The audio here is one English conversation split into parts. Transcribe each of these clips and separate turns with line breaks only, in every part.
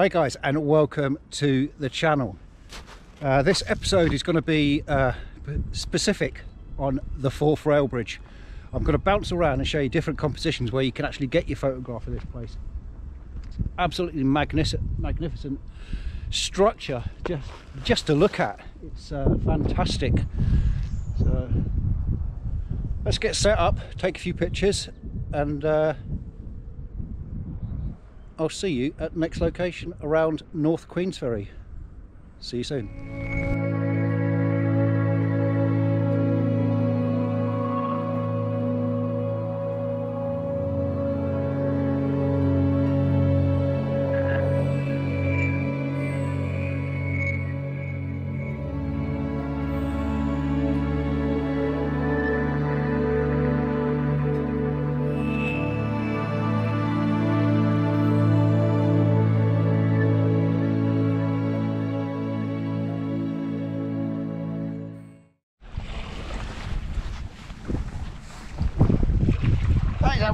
Hi guys and welcome to the channel. Uh, this episode is going to be uh, specific on the Forth Rail Bridge. I'm going to bounce around and show you different compositions where you can actually get your photograph of this place. It's absolutely magnificent, magnificent structure just, just to look at. It's uh, fantastic. So let's get set up, take a few pictures and uh, I'll see you at next location around North Queensferry. See you soon.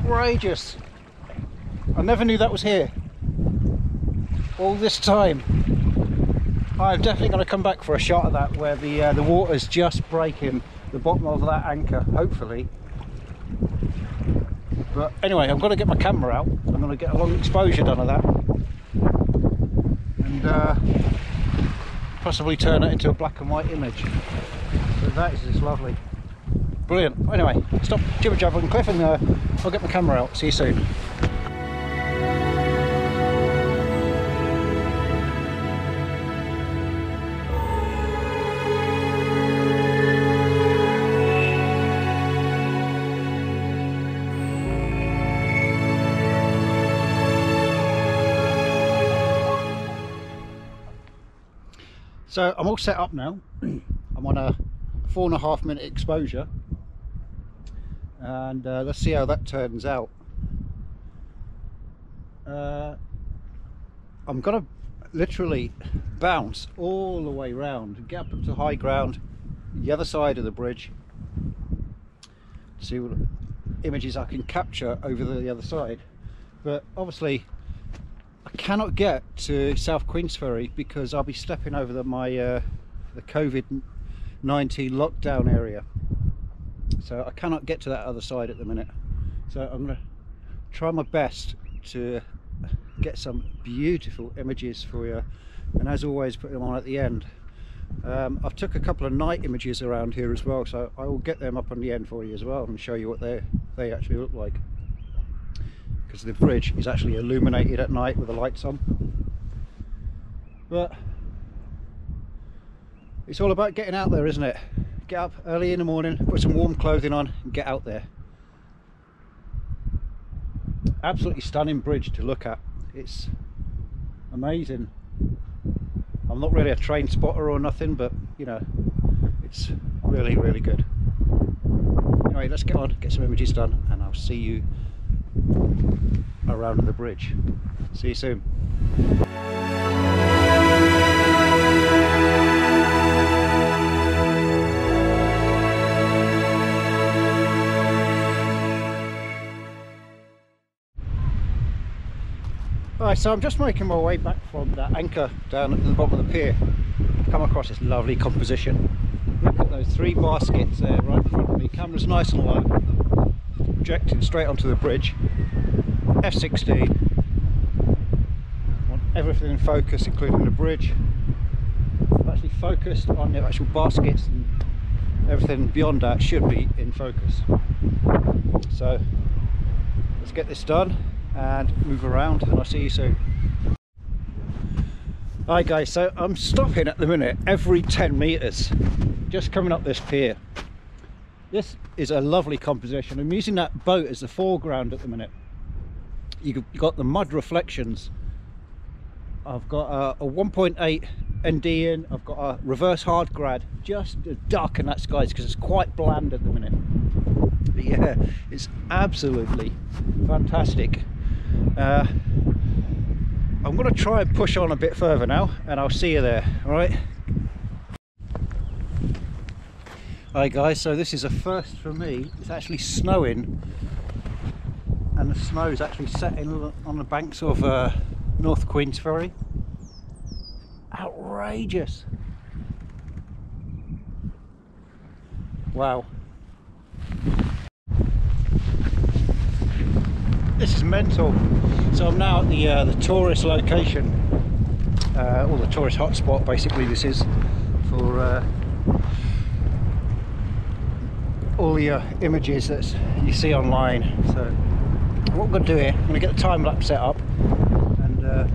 Outrageous. I never knew that was here. All this time. I'm definitely going to come back for a shot of that where the uh, the water's just breaking the bottom of that anchor, hopefully. But anyway, I'm going to get my camera out. I'm going to get a long exposure done of that. And uh, possibly turn it into a black and white image. But that is just lovely. Brilliant. Anyway, stop jibber jabbering Cliff and uh, I'll get my camera out. See you soon. So I'm all set up now. I'm on a four and a half minute exposure and uh, let's see how that turns out. Uh, I'm gonna literally bounce all the way round get up to high ground the other side of the bridge see what images I can capture over the other side. But obviously I cannot get to South Queensferry because I'll be stepping over the, my uh, the COVID 19 lockdown area so I cannot get to that other side at the minute. So I'm going to try my best to get some beautiful images for you. And as always put them on at the end. Um, I've took a couple of night images around here as well so I will get them up on the end for you as well and show you what they they actually look like. Because the bridge is actually illuminated at night with the lights on. But it's all about getting out there isn't it get up early in the morning put some warm clothing on and get out there. Absolutely stunning bridge to look at. It's amazing. I'm not really a train spotter or nothing but you know it's really really good. Anyway let's get on get some images done and I'll see you around the bridge. See you soon Right, so I'm just making my way back from that anchor down at the bottom of the pier. Come across this lovely composition. Look at those three baskets there right in front of me. Camera's nice and low, projecting straight onto the bridge. F16. Want everything in focus, including the bridge. I've actually focused on the actual baskets and everything beyond that should be in focus. So let's get this done and move around and I'll see you soon. Hi guys, so I'm stopping at the minute every 10 metres just coming up this pier. This is a lovely composition. I'm using that boat as the foreground at the minute. You've got the mud reflections. I've got a, a 1.8 ND in, I've got a reverse hard grad just to darken that skies because it's quite bland at the minute. But yeah, it's absolutely fantastic. Uh, I'm going to try and push on a bit further now and I'll see you there, alright? Hi guys, so this is a first for me. It's actually snowing and the snow is actually setting on the banks of uh, North Queensferry. outrageous. Wow. This is mental. So I'm now at the uh, the tourist location, uh, or the tourist hotspot. Basically, this is for uh, all the uh, images that you see online. So what I'm going to do here, I'm going to get the time lapse set up and uh,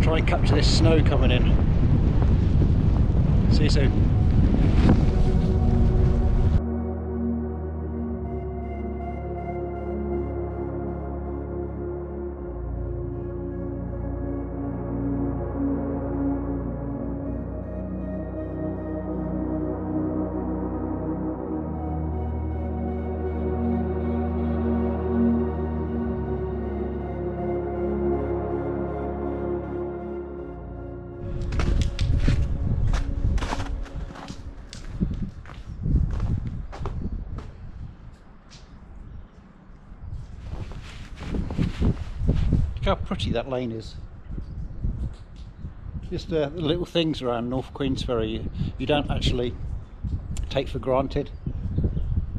try and capture this snow coming in. See you soon. Look how pretty that lane is. Just uh, the little things around North Queensferry you, you don't actually take for granted.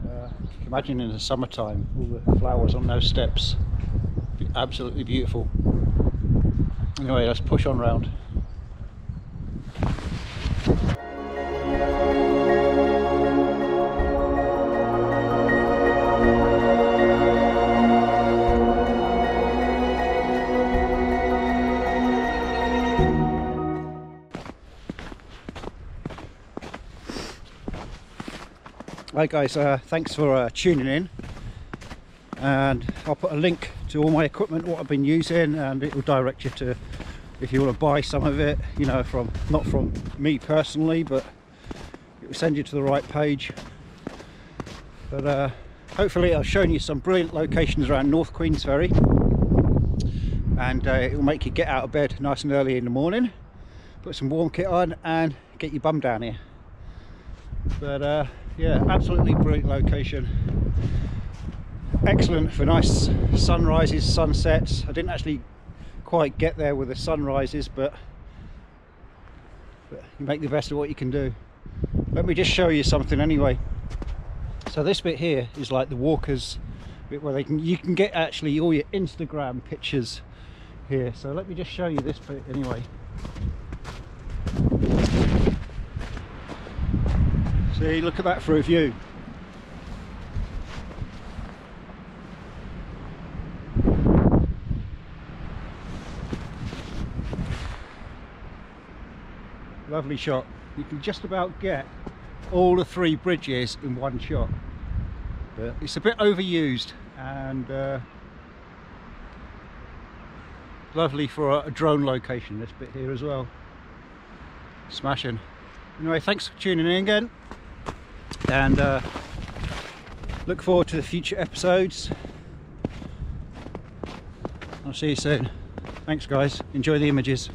Uh, imagine in the summertime, all the flowers on those steps. Be absolutely beautiful. Anyway, let's push on round. Hi guys, uh, thanks for uh, tuning in. And I'll put a link to all my equipment, what I've been using and it will direct you to if you want to buy some of it, you know, from not from me personally but it will send you to the right page. But uh, hopefully I've shown you some brilliant locations around North Queensferry and uh, it will make you get out of bed nice and early in the morning put some warm kit on and get your bum down here. But uh, yeah absolutely brilliant location. Excellent for nice sunrises sunsets. I didn't actually quite get there with the sunrises but, but you make the best of what you can do. Let me just show you something anyway. So this bit here is like the walkers bit where they can you can get actually all your instagram pictures here. So let me just show you this bit anyway See, look at that for a view. Lovely shot. You can just about get all the three bridges in one shot. But it's a bit overused and uh, lovely for a drone location, this bit here as well. Smashing. Anyway, thanks for tuning in again and uh, look forward to the future episodes. I'll see you soon. Thanks guys. Enjoy the images